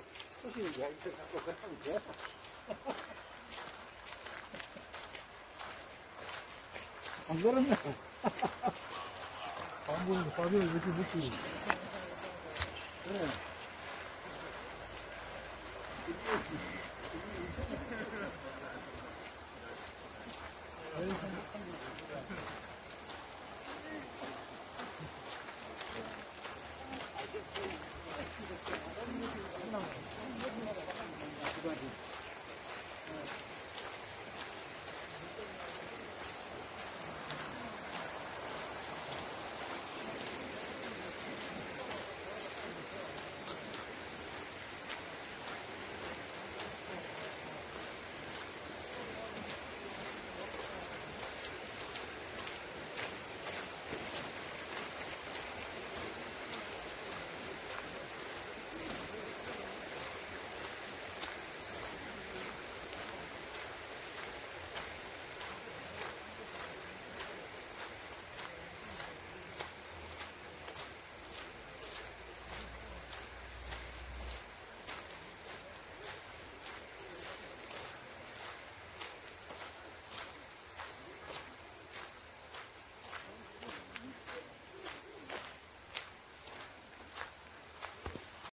그 수신 이야기를 갖고 가는 거야. 안 그러네. 안 보이는데 바지를 이렇게 묶지. 그래.